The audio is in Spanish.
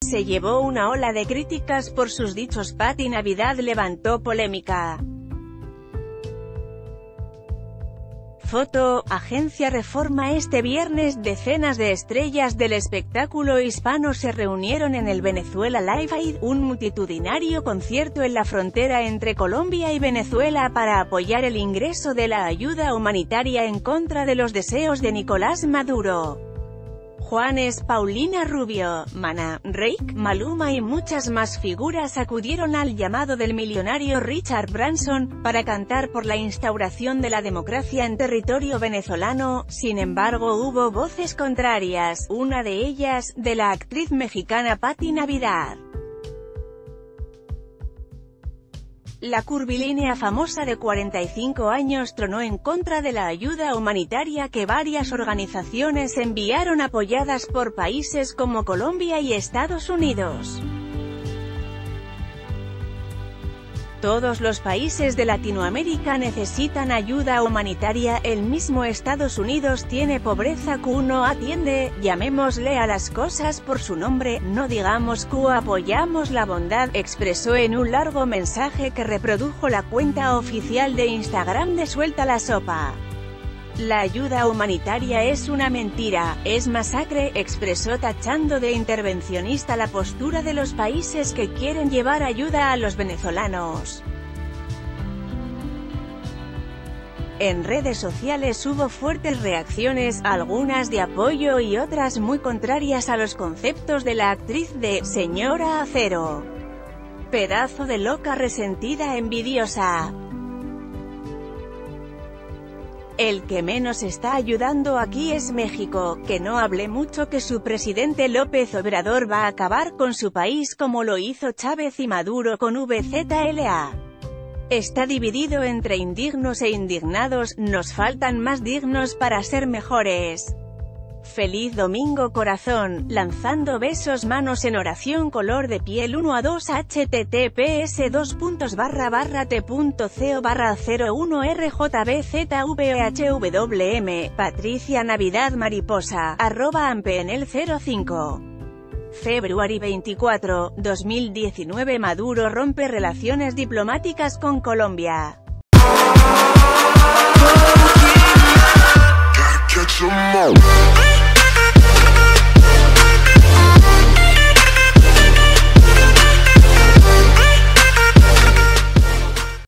Se llevó una ola de críticas por sus dichos Patti Navidad levantó polémica. Foto, Agencia Reforma Este viernes decenas de estrellas del espectáculo hispano se reunieron en el Venezuela Live Aid, un multitudinario concierto en la frontera entre Colombia y Venezuela para apoyar el ingreso de la ayuda humanitaria en contra de los deseos de Nicolás Maduro. Juanes, Paulina Rubio, Mana, Reik, Maluma y muchas más figuras acudieron al llamado del millonario Richard Branson, para cantar por la instauración de la democracia en territorio venezolano, sin embargo hubo voces contrarias, una de ellas, de la actriz mexicana Patti Navidad. La curvilínea famosa de 45 años tronó en contra de la ayuda humanitaria que varias organizaciones enviaron apoyadas por países como Colombia y Estados Unidos. Todos los países de Latinoamérica necesitan ayuda humanitaria, el mismo Estados Unidos tiene pobreza que uno atiende, llamémosle a las cosas por su nombre, no digamos que apoyamos la bondad, expresó en un largo mensaje que reprodujo la cuenta oficial de Instagram de Suelta la Sopa. La ayuda humanitaria es una mentira, es masacre, expresó tachando de intervencionista la postura de los países que quieren llevar ayuda a los venezolanos. En redes sociales hubo fuertes reacciones, algunas de apoyo y otras muy contrarias a los conceptos de la actriz de «Señora Acero». Pedazo de loca resentida envidiosa. El que menos está ayudando aquí es México, que no hable mucho que su presidente López Obrador va a acabar con su país como lo hizo Chávez y Maduro con VZLA. Está dividido entre indignos e indignados, nos faltan más dignos para ser mejores. Feliz domingo corazón, lanzando besos manos en oración color de piel 1 a 2 https 2 puntos barra barra t.co barra 01 rjbzvhwm, Patricia Navidad Mariposa, arroba ampenel 05. February 24, 2019 Maduro rompe relaciones diplomáticas con Colombia.